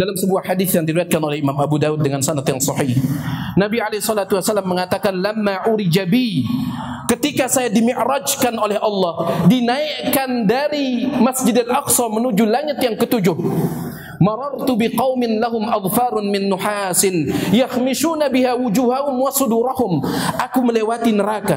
dalam sebuah hadis yang diriwayatkan oleh Imam Abu Daud dengan sanad yang sahih. Nabi alaihi salatu wasallam mengatakan lamma urijabi ketika saya dimi'rajkan oleh Allah, dinaikkan dari Masjidil Aqsa menuju langit yang ketujuh. Marartu biqaumin lahum adfarun min nuhasin yakhmishuna biha wujuhahum wa sudurahum. Aku melewati neraka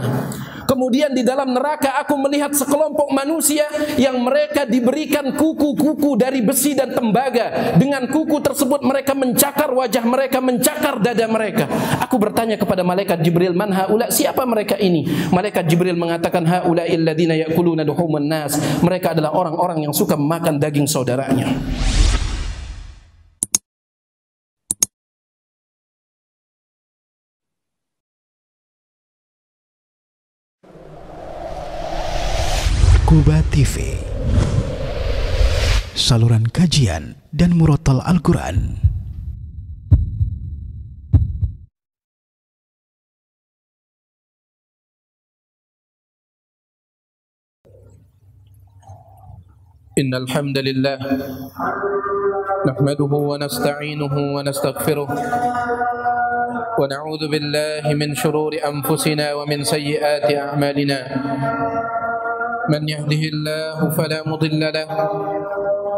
Kemudian di dalam neraka aku melihat sekelompok manusia yang mereka diberikan kuku-kuku dari besi dan tembaga. Dengan kuku tersebut mereka mencakar wajah mereka, mencakar dada mereka. Aku bertanya kepada malaikat Jibril, "Man haula? Siapa mereka ini?" Malaikat Jibril mengatakan, "Haula alladziina ya'kuluna duhuman nas." Mereka adalah orang-orang yang suka makan daging saudaranya. Saluran kajian dan murotal Al-Quran. إن الحمد لله نحمده ونستعينه ونستغفره ونعوذ بالله من شرور أنفسنا ومن سيئات أعمالنا. من يهده الله فلا مضل له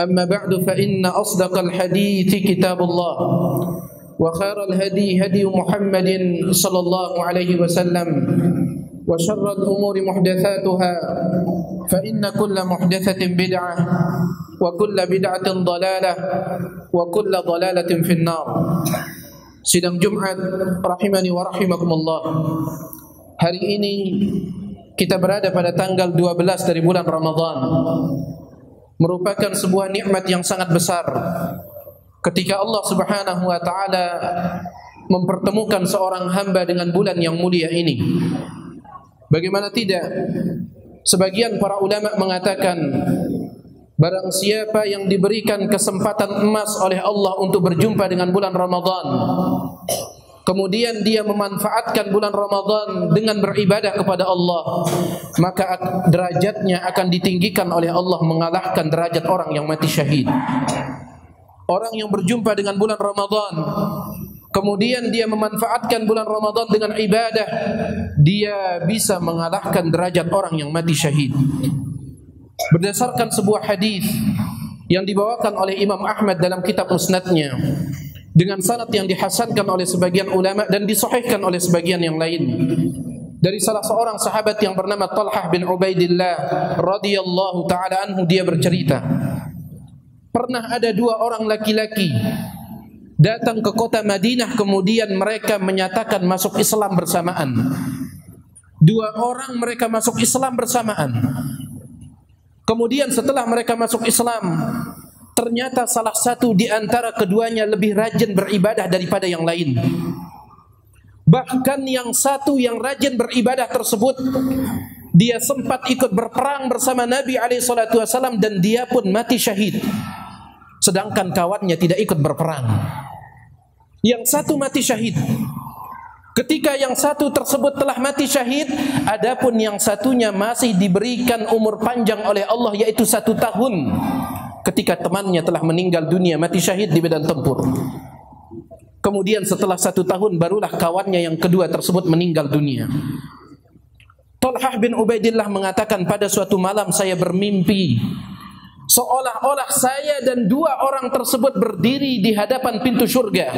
أما بعد فإن أصدق الحديث كتاب الله وخير الهدي هدي محمد صلى الله عليه وسلم وشر الأمور محدثاتها فإن كل محدثة بدعة وكل بدعة ضلالة وكل ضلالة في النار Sidang Jumat rahimani wa rahimakumullah. Hari ini kita berada pada tanggal 12 dari bulan Ramadan. Merupakan sebuah nikmat yang sangat besar ketika Allah Subhanahu wa taala mempertemukan seorang hamba dengan bulan yang mulia ini. Bagaimana tidak? Sebagian para ulama mengatakan Barang siapa yang diberikan kesempatan emas oleh Allah untuk berjumpa dengan bulan Ramadan Kemudian dia memanfaatkan bulan Ramadan dengan beribadah kepada Allah Maka derajatnya akan ditinggikan oleh Allah mengalahkan derajat orang yang mati syahid. Orang yang berjumpa dengan bulan Ramadan Kemudian dia memanfaatkan bulan Ramadan dengan ibadah Dia bisa mengalahkan derajat orang yang mati syahid. Berdasarkan sebuah hadis yang dibawakan oleh Imam Ahmad dalam kitab Musnadnya dengan sanad yang dihasankan oleh sebagian ulama dan disahihkan oleh sebagian yang lain. Dari salah seorang sahabat yang bernama Talhah bin Ubaidillah radhiyallahu taala anhu dia bercerita pernah ada dua orang laki-laki datang ke kota Madinah kemudian mereka menyatakan masuk Islam bersamaan. Dua orang mereka masuk Islam bersamaan. Kemudian setelah mereka masuk Islam, ternyata salah satu di antara keduanya lebih rajin beribadah daripada yang lain. Bahkan yang satu yang rajin beribadah tersebut dia sempat ikut berperang bersama Nabi SAW dan dia pun mati syahid. Sedangkan kawannya tidak ikut berperang. Yang satu mati syahid. Ketika yang satu tersebut telah mati syahid, adapun yang satunya masih diberikan umur panjang oleh Allah yaitu satu tahun. Ketika temannya telah meninggal dunia mati syahid di medan tempur. Kemudian setelah satu tahun barulah kawannya yang kedua tersebut meninggal dunia. Talhah bin Ubaidillah mengatakan pada suatu malam saya bermimpi seolah-olah saya dan dua orang tersebut berdiri di hadapan pintu surga.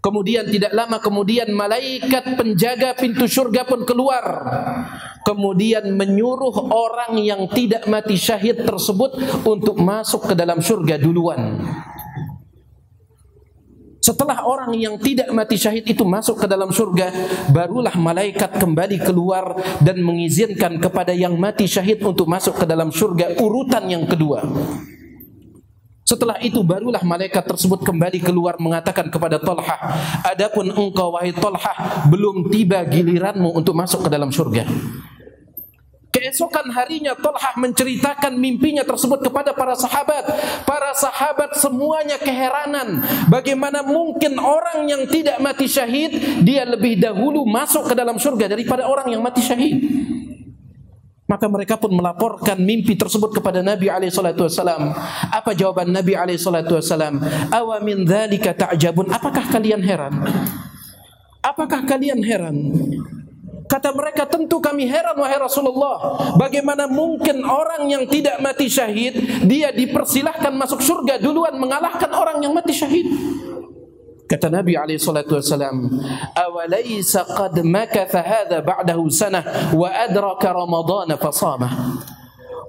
Kemudian tidak lama kemudian malaikat penjaga pintu surga pun keluar. Kemudian menyuruh orang yang tidak mati syahid tersebut untuk masuk ke dalam surga duluan. Setelah orang yang tidak mati syahid itu masuk ke dalam surga, barulah malaikat kembali keluar dan mengizinkan kepada yang mati syahid untuk masuk ke dalam surga urutan yang kedua. Setelah itu barulah malaikat tersebut kembali keluar mengatakan kepada Talha, "Adapun engkau wahai Talha, belum tiba giliranmu untuk masuk ke dalam surga." Keesokan harinya Talhah menceritakan mimpinya tersebut kepada para sahabat. Para sahabat semuanya keheranan. Bagaimana mungkin orang yang tidak mati syahid, dia lebih dahulu masuk ke dalam surga daripada orang yang mati syahid. Maka mereka pun melaporkan mimpi tersebut kepada Nabi alaihi salatu wasalam. Apa jawaban Nabi alaihi salatu wasalam? Awa min dzalika ta'jabun? Apakah kalian heran? Apakah kalian heran? Kata mereka tentu kami heran wahai Rasulullah Bagaimana mungkin orang yang tidak mati syahid Dia dipersilahkan masuk surga duluan Mengalahkan orang yang mati syahid Kata Nabi alaihi salatu wasalam qad makatha hadha ba'dahu sanah Wa adraka ramadana fasama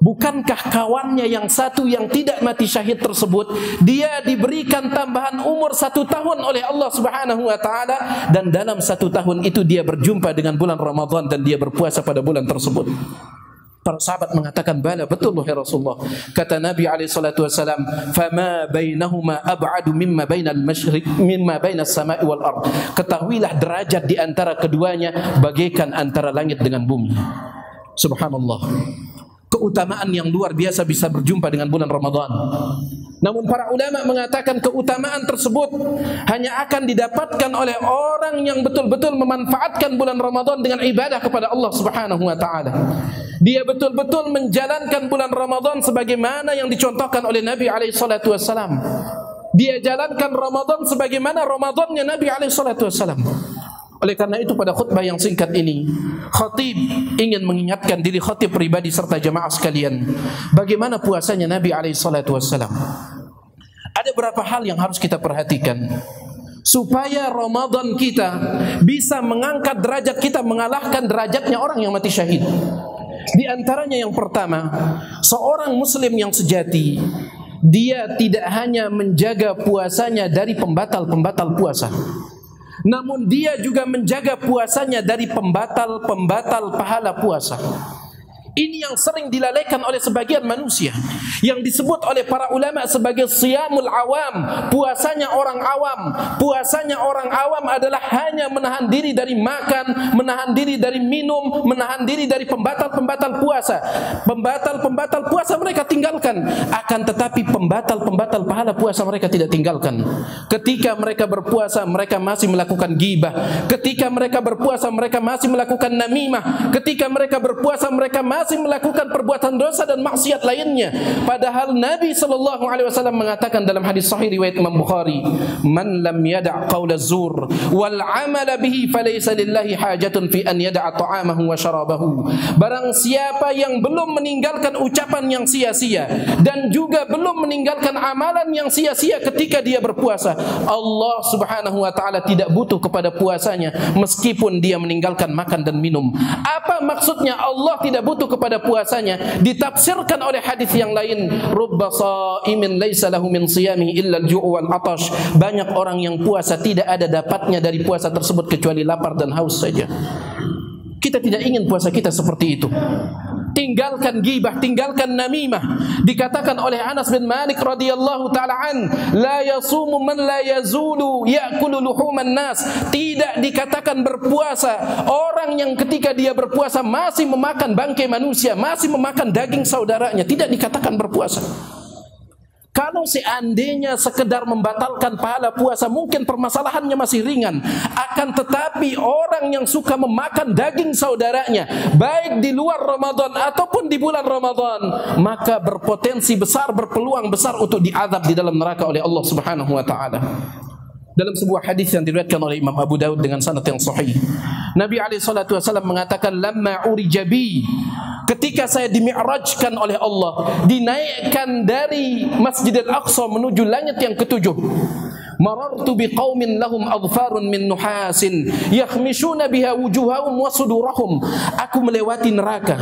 Bukankah kawannya yang satu yang tidak mati syahid tersebut dia diberikan tambahan umur satu tahun oleh Allah Subhanahu Wa Taala dan dalam satu tahun itu dia berjumpa dengan bulan Ramadan dan dia berpuasa pada bulan tersebut. Para sahabat mengatakan bala betul wahai Rasulullah. Kata Nabi alaihi salatu wasalam, "Fama bainahuma ab'adu mimma bainal masyriq mimma bainas sama'i wal ard." Ketahuilah derajat di antara keduanya bagaikan antara langit dengan bumi. Subhanallah keutamaan yang luar biasa bisa berjumpa dengan bulan Ramadan. Namun para ulama mengatakan keutamaan tersebut hanya akan didapatkan oleh orang yang betul-betul memanfaatkan bulan Ramadan dengan ibadah kepada Allah Subhanahu wa taala. Dia betul-betul menjalankan bulan Ramadan sebagaimana yang dicontohkan oleh Nabi alaihi salatu wasallam. Dia jalankan Ramadan sebagaimana Ramadannya Nabi alaihi salatu wasallam. Oleh karena itu pada khutbah yang singkat ini Khatib ingin mengingatkan diri khatib pribadi serta jemaah sekalian Bagaimana puasanya Nabi SAW Ada beberapa hal yang harus kita perhatikan? Supaya Ramadan kita bisa mengangkat derajat kita Mengalahkan derajatnya orang yang mati syahid. Di antaranya yang pertama Seorang muslim yang sejati Dia tidak hanya menjaga puasanya dari pembatal-pembatal puasa namun dia juga menjaga puasanya dari pembatal-pembatal pahala puasa. Ini yang sering dilalaikan oleh sebagian manusia yang disebut oleh para ulama sebagai siyamul awam, puasanya orang awam. Puasanya orang awam adalah hanya menahan diri dari makan, menahan diri dari minum, menahan diri dari pembatal-pembatal puasa. Pembatal-pembatal puasa mereka tinggalkan, akan tetapi pembatal-pembatal pahala puasa mereka tidak tinggalkan. Ketika mereka berpuasa, mereka masih melakukan gibah. Ketika mereka berpuasa, mereka masih melakukan namimah. Ketika mereka berpuasa, mereka masih masih melakukan perbuatan dosa dan maksiat lainnya. Padahal Nabi sallallahu alaihi wasallam mengatakan dalam hadis sahih riwayat Imam Bukhari, "Man lam yada' qaula zur wal 'amala bihi falaysa lillahi hajatun fi an yada'a ta'amahu wa syarabahu." Barang siapa yang belum meninggalkan ucapan yang sia-sia dan juga belum meninggalkan amalan yang sia-sia ketika dia berpuasa, Allah Subhanahu wa taala tidak butuh kepada puasanya meskipun dia meninggalkan makan dan minum. Apa maksudnya Allah tidak butuh kepada puasanya ditafsirkan oleh hadis yang lain rubba saimin laisa lahu min siyamihi illa al-ju' wal atash banyak orang yang puasa tidak ada dapatnya dari puasa tersebut kecuali lapar dan haus saja kita tidak ingin puasa kita seperti itu. Tinggalkan gibah, tinggalkan namimah. Dikatakan oleh Anas bin Malik radhiyallahu taala an, la yasumu man la yazulu ya'kulu luhuman nas. Tidak dikatakan berpuasa orang yang ketika dia berpuasa masih memakan bangkai manusia, masih memakan daging saudaranya, tidak dikatakan berpuasa. Kalau seandainya sekedar membatalkan pahala puasa mungkin permasalahannya masih ringan. Akan tetapi orang yang suka memakan daging saudaranya baik di luar Ramadan ataupun di bulan Ramadan maka berpotensi besar berpeluang besar untuk diadab di dalam neraka oleh Allah Subhanahu wa taala. Dalam sebuah hadis yang diriwayatkan oleh Imam Abu Daud dengan sanad yang sahih. Nabi alaihi salatu wasallam mengatakan lamma urijabi ketika saya dimi'rajkan oleh Allah, dinaikkan dari Masjidil Aqsa menuju langit yang ketujuh. Marartu biqaumin lahum adfarun min nuhasin yakhmishuna biha wujuhahum wa sudurahum. Aku melewati neraka.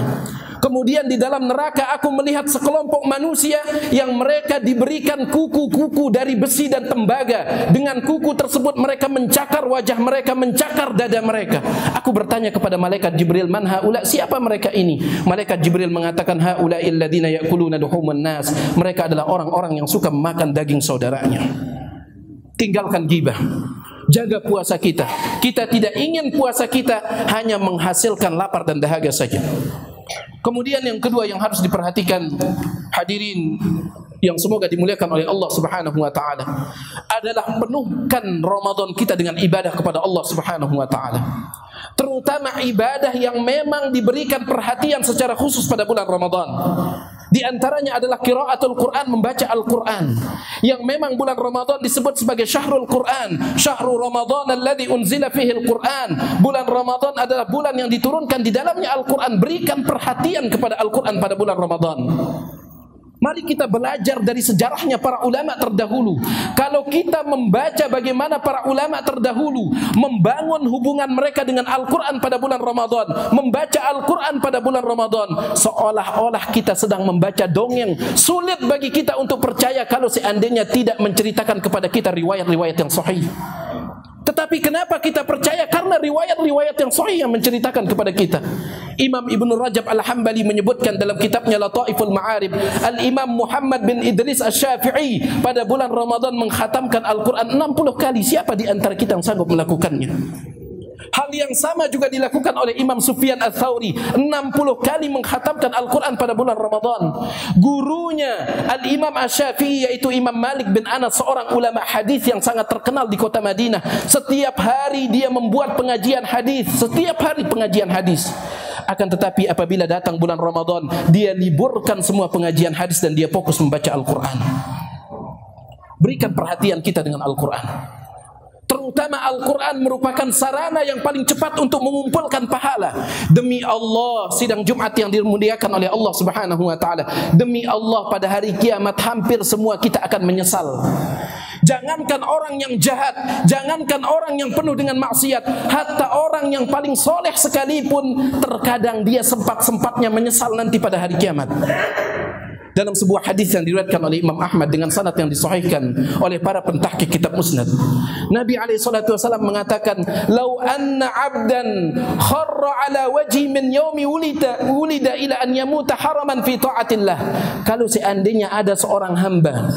Kemudian di dalam neraka aku melihat sekelompok manusia yang mereka diberikan kuku-kuku dari besi dan tembaga. Dengan kuku tersebut mereka mencakar wajah mereka, mencakar dada mereka. Aku bertanya kepada malaikat Jibril, "Man haula? Siapa mereka ini?" Malaikat Jibril mengatakan, "Haula alladziina ya'kuluna duhuman nas." Mereka adalah orang-orang yang suka memakan daging saudaranya. Tinggalkan gibah. Jaga puasa kita. Kita tidak ingin puasa kita hanya menghasilkan lapar dan dahaga saja. Kemudian yang kedua yang harus diperhatikan hadirin yang semoga dimuliakan oleh Allah Subhanahu wa taala adalah penuhkan Ramadan kita dengan ibadah kepada Allah Subhanahu wa taala. Terutama ibadah yang memang diberikan perhatian secara khusus pada bulan Ramadan. Di antaranya adalah qiraatul Quran, membaca Al-Quran. Yang memang bulan Ramadan disebut sebagai syahrul Quran. Syahrul Ramadan alladhi unzila fihi Al-Quran. Bulan Ramadan adalah bulan yang diturunkan di dalamnya Al-Quran. Berikan perhatian kepada Al-Quran pada bulan Ramadan. Mari kita belajar dari sejarahnya para ulama terdahulu. Kalau kita membaca bagaimana para ulama terdahulu membangun hubungan mereka dengan Al-Quran pada bulan Ramadan, membaca Al-Quran pada bulan Ramadan, seolah-olah kita sedang membaca dongeng. Sulit bagi kita untuk percaya kalau seandainya tidak menceritakan kepada kita riwayat-riwayat yang sahih. Tetapi kenapa kita percaya? Karena riwayat-riwayat yang sahih yang menceritakan kepada kita. Imam Ibn Rajab Al-Hambali menyebutkan dalam kitabnya Lataiful Ma'arib, Al-Imam Muhammad bin Idris Asy-Syafi'i pada bulan Ramadan menghatamkan Al-Quran 60 kali. Siapa di antara kita yang sanggup melakukannya? Hal yang sama juga dilakukan oleh Imam Sufyan Al-Thawri. 60 kali menghatamkan Al-Quran pada bulan Ramadan. Gurunya Al-Imam Asyafi'i yaitu Imam Malik bin Anas Seorang ulama hadis yang sangat terkenal di kota Madinah. Setiap hari dia membuat pengajian hadis. Setiap hari pengajian hadis. Akan tetapi apabila datang bulan Ramadan dia liburkan semua pengajian hadis dan dia fokus membaca Al-Quran. Berikan perhatian kita dengan Al-Quran terutama Al-Quran merupakan sarana yang paling cepat untuk mengumpulkan pahala. Demi Allah, sidang Jumat yang dimuliakan oleh Allah Subhanahu wa taala. Demi Allah pada hari kiamat hampir semua kita akan menyesal. Jangankan orang yang jahat, jangankan orang yang penuh dengan maksiat, hatta orang yang paling soleh sekalipun terkadang dia sempat-sempatnya menyesal nanti pada hari kiamat dalam sebuah hadis yang diriwayatkan oleh Imam Ahmad dengan sanad yang disahihkan oleh para pentahqiq kitab Musnad. Nabi alaihi salatu wasallam mengatakan, "Lau anna 'abdan kharra 'ala wajhi min yaumi wulida wulida ila an yamuta haraman fi ta'atillah." Kalau seandainya ada seorang hamba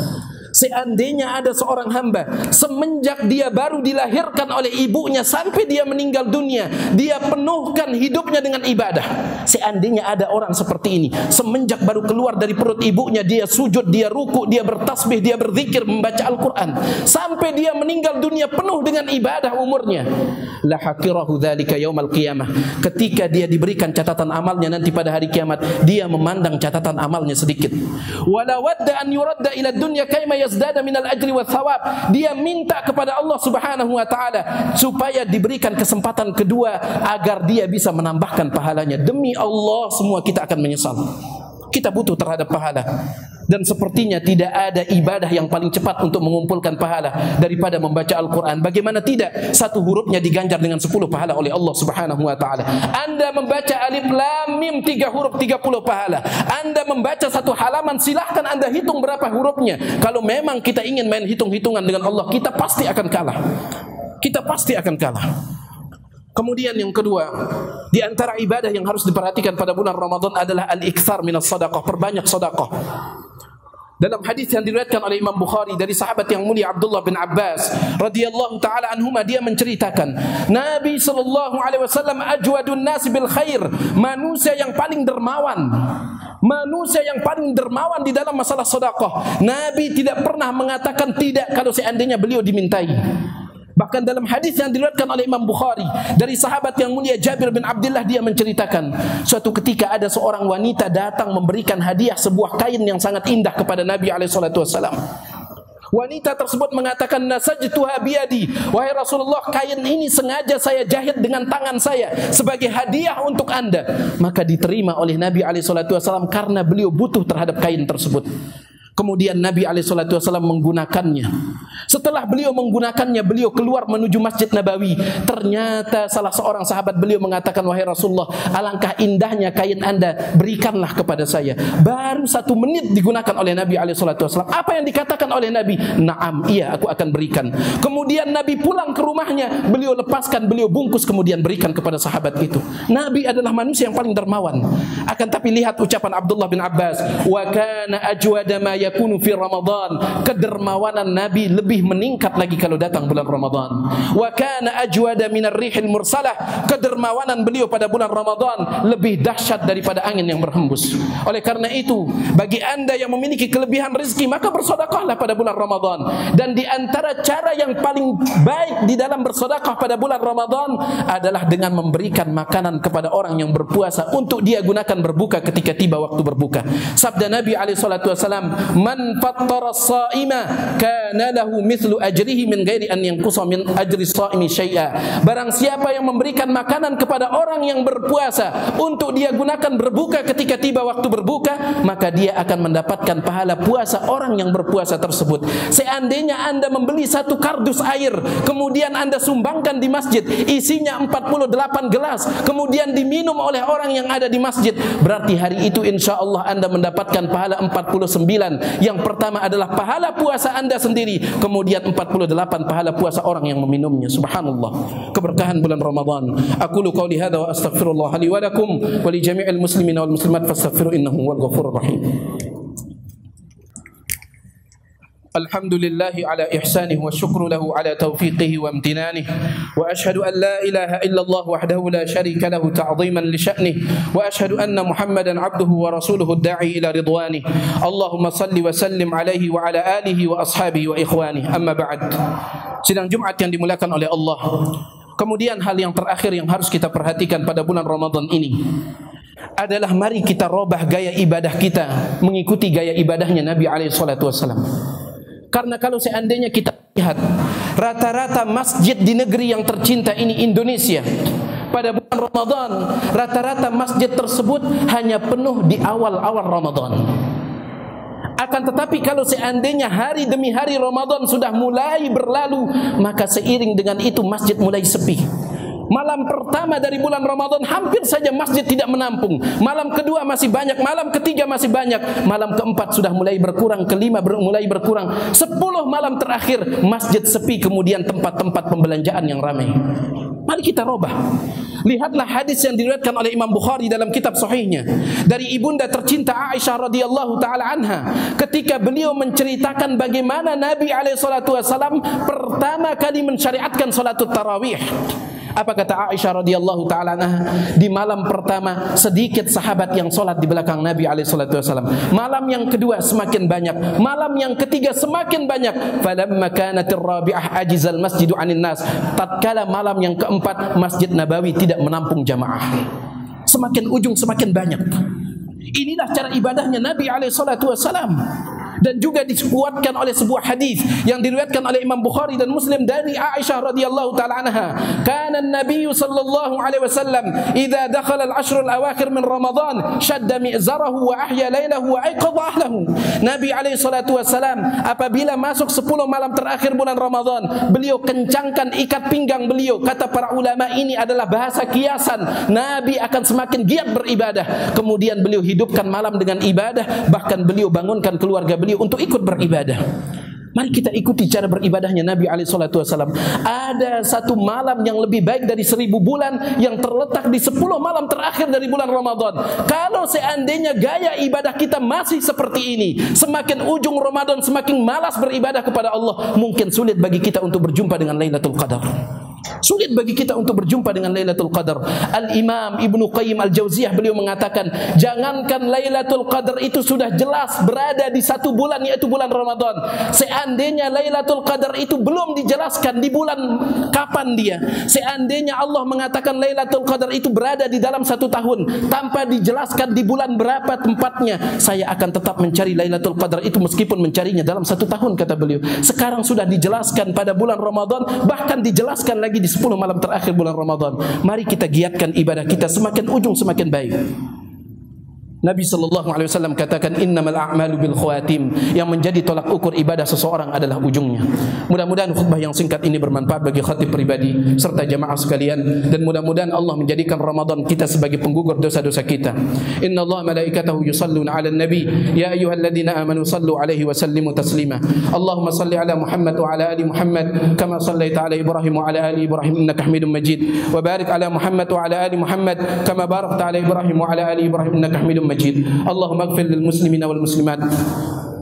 Seandainya ada seorang hamba semenjak dia baru dilahirkan oleh ibunya sampai dia meninggal dunia, dia penuhkan hidupnya dengan ibadah. Seandainya ada orang seperti ini, semenjak baru keluar dari perut ibunya dia sujud, dia ruku, dia bertasbih, dia berzikir, membaca Al-Qur'an sampai dia meninggal dunia penuh dengan ibadah umurnya. La hakirahu dzalika yaumal qiyamah. Ketika dia diberikan catatan amalnya nanti pada hari kiamat, dia memandang catatan amalnya sedikit. Wala wadda an yuradda ila dunya kaima yazdada minal ajri wa thawab. Dia minta kepada Allah Subhanahu wa taala supaya diberikan kesempatan kedua agar dia bisa menambahkan pahalanya. Demi Allah semua kita akan menyesal. Kita butuh terhadap pahala dan sepertinya tidak ada ibadah yang paling cepat untuk mengumpulkan pahala daripada membaca Al-Quran. Bagaimana tidak? Satu hurufnya diganjar dengan sepuluh pahala oleh Allah Subhanahu Wa Taala. Anda membaca alif lam mim tiga huruf tiga puluh pahala. Anda membaca satu halaman silahkan Anda hitung berapa hurufnya. Kalau memang kita ingin main hitung-hitungan dengan Allah, kita pasti akan kalah. Kita pasti akan kalah. Kemudian yang kedua, di antara ibadah yang harus diperhatikan pada bulan Ramadan adalah al-iktsar minas sedekah, perbanyak sedekah. Dalam hadis yang diriwayatkan oleh Imam Bukhari dari sahabat yang mulia Abdullah bin Abbas radhiyallahu taala anhuma dia menceritakan Nabi sallallahu alaihi wasallam ajwadun nas bil khair, manusia yang paling dermawan. Manusia yang paling dermawan di dalam masalah sedekah. Nabi tidak pernah mengatakan tidak kalau seandainya beliau dimintai. Bahkan dalam hadis yang diriwayatkan oleh Imam Bukhari dari sahabat yang mulia Jabir bin Abdullah dia menceritakan suatu ketika ada seorang wanita datang memberikan hadiah sebuah kain yang sangat indah kepada Nabi alaihi salatu wasallam. Wanita tersebut mengatakan nasajtuha biyadi. Wahai Rasulullah, kain ini sengaja saya jahit dengan tangan saya sebagai hadiah untuk Anda. Maka diterima oleh Nabi alaihi wasallam karena beliau butuh terhadap kain tersebut. Kemudian Nabi SAW menggunakannya. Setelah beliau menggunakannya, beliau keluar menuju Masjid Nabawi. Ternyata salah seorang sahabat beliau mengatakan, Wahai Rasulullah, alangkah indahnya kain anda, berikanlah kepada saya. Baru satu menit digunakan oleh Nabi SAW. Apa yang dikatakan oleh Nabi? Naam, iya aku akan berikan. Kemudian Nabi pulang ke rumahnya, beliau lepaskan, beliau bungkus, kemudian berikan kepada sahabat itu. Nabi adalah manusia yang paling dermawan. Akan tapi lihat ucapan Abdullah bin Abbas, Wa kana ajwada ma yakunu fi Ramadan. Kedermawanan Nabi lebih meningkat lagi kalau datang bulan Ramadan. Wa kana ajwada minar rihil mursalah. Kedermawanan beliau pada bulan Ramadan lebih dahsyat daripada angin yang berhembus. Oleh karena itu, bagi Anda yang memiliki kelebihan rezeki, maka bersedekahlah pada bulan Ramadan. Dan di antara cara yang paling baik di dalam bersedekah pada bulan Ramadan adalah dengan memberikan makanan kepada orang yang berpuasa untuk dia gunakan berbuka ketika tiba waktu berbuka. Sabda Nabi alaihi salatu wasalam, man fattara as-saima kana lahu mithlu ajrihi min ghairi an yanqusa min ajri as-saimi syai'a. Barang siapa yang memberikan makanan kepada orang yang berpuasa untuk dia gunakan berbuka ketika tiba waktu berbuka, maka dia akan mendapatkan pahala puasa orang yang berpuasa tersebut. Seandainya Anda membeli satu kardus air, kemudian Anda sumbangkan di masjid, isinya 48 gelas, kemudian diminum oleh orang yang ada di masjid, berarti hari itu insya Allah Anda mendapatkan pahala 49 yang pertama adalah pahala puasa anda sendiri. Kemudian 48 pahala puasa orang yang meminumnya. Subhanallah. Keberkahan bulan Ramadan. Aku lu qauli hadza wa astaghfirullah wa lakum wa li jami'il muslimin wal muslimat fastaghfiru innahu wal ghafurur rahim. الحمد لله على إحسانه والشكر له على توفيقه وامتنانه وأشهد أن لا إله إلا الله وحده لا شريك له تعظيما لشأنه وأشهد أن محمدا عبده ورسوله الداعي إلى رضوانه اللهم صل وسلم عليه وعلى آله وأصحابه وإخوانه أما بعد Jumat yang dimuliakan oleh Allah. Kemudian hal yang terakhir yang harus kita perhatikan pada bulan Ramadan ini adalah mari kita robah gaya ibadah kita mengikuti gaya ibadahnya Nabi alaihi salatu wasallam. Karena kalau seandainya kita lihat rata-rata masjid di negeri yang tercinta ini Indonesia pada bulan Ramadan rata-rata masjid tersebut hanya penuh di awal-awal Ramadan. Akan tetapi kalau seandainya hari demi hari Ramadan sudah mulai berlalu maka seiring dengan itu masjid mulai sepi. Malam pertama dari bulan Ramadan hampir saja masjid tidak menampung. Malam kedua masih banyak, malam ketiga masih banyak, malam keempat sudah mulai berkurang, kelima ber mulai berkurang. Sepuluh malam terakhir masjid sepi kemudian tempat-tempat pembelanjaan yang ramai. Mari kita robah. Lihatlah hadis yang diriwayatkan oleh Imam Bukhari dalam kitab sahihnya dari ibunda tercinta Aisyah radhiyallahu taala anha ketika beliau menceritakan bagaimana Nabi alaihi salatu wasallam pertama kali mensyariatkan salatut tarawih. Apa kata Aisyah radhiyallahu taala di malam pertama sedikit sahabat yang solat di belakang Nabi alaihi wasallam. Malam yang kedua semakin banyak, malam yang ketiga semakin banyak. Falamma kanatir rabi'ah ajizal masjidu 'anin nas. Tatkala malam yang keempat Masjid Nabawi tidak menampung jamaah. Semakin ujung semakin banyak. Inilah cara ibadahnya Nabi alaihi salatu wasallam dan juga dikuatkan oleh sebuah hadis yang diriwayatkan oleh Imam Bukhari dan Muslim dari Aisyah radhiyallahu taala anha. Kana an-nabiy sallallahu alaihi wasallam idza dakhala al-ashr al-awakhir min Ramadan shadda mi'zarahu wa ahya lailahu wa ayqadha ahlahu. Nabi alaihi salatu wasallam apabila masuk 10 malam terakhir bulan Ramadan beliau kencangkan ikat pinggang beliau. Kata para ulama ini adalah bahasa kiasan. Nabi akan semakin giat beribadah. Kemudian beliau hidupkan malam dengan ibadah bahkan beliau bangunkan keluarga beliau untuk ikut beribadah. Mari kita ikuti cara beribadahnya Nabi wasallam. Ada satu malam yang lebih baik dari seribu bulan yang terletak di sepuluh malam terakhir dari bulan Ramadan. Kalau seandainya gaya ibadah kita masih seperti ini, semakin ujung Ramadan semakin malas beribadah kepada Allah, mungkin sulit bagi kita untuk berjumpa dengan Lailatul Qadar. Sulit bagi kita untuk berjumpa dengan Lailatul Qadar. Al-Imam Ibnu Qayyim Al-Jauziyah beliau mengatakan, jangankan Lailatul Qadar itu sudah jelas berada di satu bulan yaitu bulan Ramadan. Seandainya Lailatul Qadar itu belum dijelaskan di bulan kapan dia. Seandainya Allah mengatakan Lailatul Qadar itu berada di dalam satu tahun tanpa dijelaskan di bulan berapa tempatnya, saya akan tetap mencari Lailatul Qadar itu meskipun mencarinya dalam satu tahun kata beliau. Sekarang sudah dijelaskan pada bulan Ramadan, bahkan dijelaskan lagi di 10 malam terakhir bulan Ramadan. Mari kita giatkan ibadah kita semakin ujung semakin baik. Nabi sallallahu alaihi wasallam katakan innamal a'malu bil khawatim yang menjadi tolak ukur ibadah seseorang adalah ujungnya. Mudah-mudahan khutbah yang singkat ini bermanfaat bagi khatib pribadi serta jamaah sekalian dan mudah-mudahan Allah menjadikan Ramadan kita sebagai penggugur dosa-dosa kita. Inna Allah malaikatahu yusalluna 'alan nabi ya ayyuhalladzina amanu sallu 'alaihi wa sallimu taslima. Allahumma salli 'ala Muhammad wa 'ala ali Muhammad kama sallaita 'ala Ibrahim wa 'ala ali Ibrahim innaka Hamidum Majid. Wa barik 'ala Muhammad wa 'ala ali Muhammad kama barakta 'ala Ibrahim wa 'ala ali Ibrahim innaka Hamidum مجيد اللهم اغفر للمسلمين والمسلمات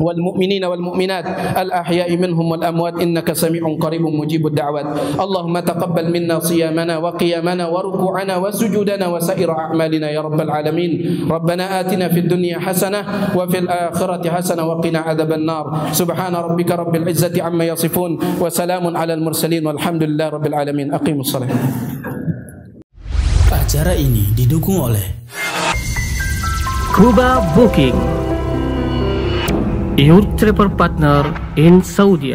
والمؤمنين والمؤمنات الأحياء منهم والأموات. إنك سميع قريب مجيب الدعوات. اللهم تقبل منا صيامنا وقيامنا وركوعنا وسجودنا وسائر أعمالنا يا رب العالمين. ربنا آتنا في الدنيا حسنة وفي الآخرة حسنة وقنا عذاب النار. سبحان ربك رب العزة عما يصفون وسلام على المرسلين والحمد لله رب العالمين. أقيموا الصلاة. Acara ini didukung oleh Scuba Booking, a tripper partner in Saudi.